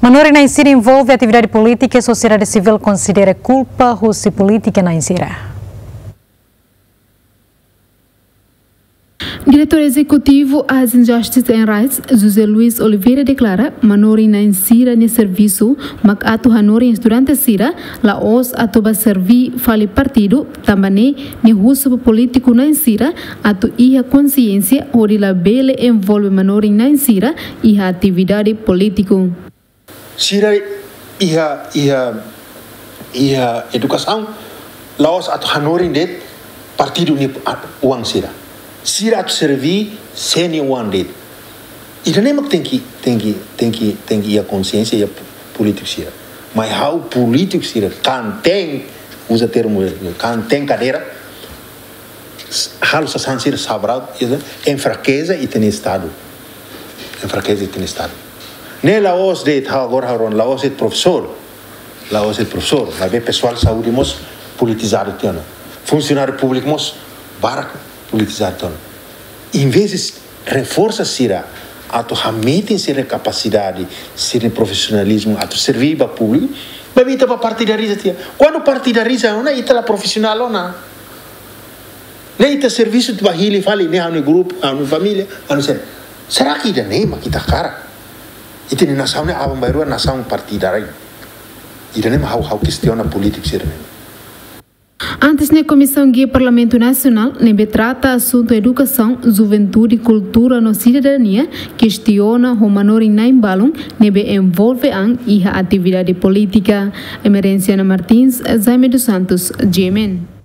Manori na Insira envolve atividade política e a sociedade civil considera culpa russa política na Insira. Diretor Executivo As Injustice and Rights, José Luiz Oliveira, declara Manori na insira ne serviço, mak atu hanori estudante sira, la os atu ba servi fali partido, também ne russo político na insira, atu iha consciência ori la bele envolve Manori na insira, iha atividade político. Sira iha iha iha educação, la os atu hanori det partido ni uang sira. sirat servi seni wande ida nem tem que tem que tem que tem que a consciência a político sira mas how político sira tem usa termo kan tem cadeira hal sa sansir sabrat enfraqueza e tem estado enfraqueza e tem estado ne la os de agora haron la os é professor la os é professor mas bem pessoal saúde mos politizado tiana funcionário público mos barco politização. Em vez de reforça sira ato hamete ser capacidade, ser profissionalismo, ato servir para público, mas ita para partidariza. Quando partidariza, não é ita profissional ou não. Nem ita serviço de bahili fali nem no grupo, no família, não sei. Será que ida nem mas kita cara? Ita ni nação ne abang baru nação partidária. Ida nem how how questiona política sira nem. Antes na Comissão Guia Parlamento Nacional, NEB trata assunto educação, juventude e cultura na cidadania, questiona o menor em Naimbalum, NEB envolve a atividade política. Emerência Martins, Jaime dos Santos, Gemen.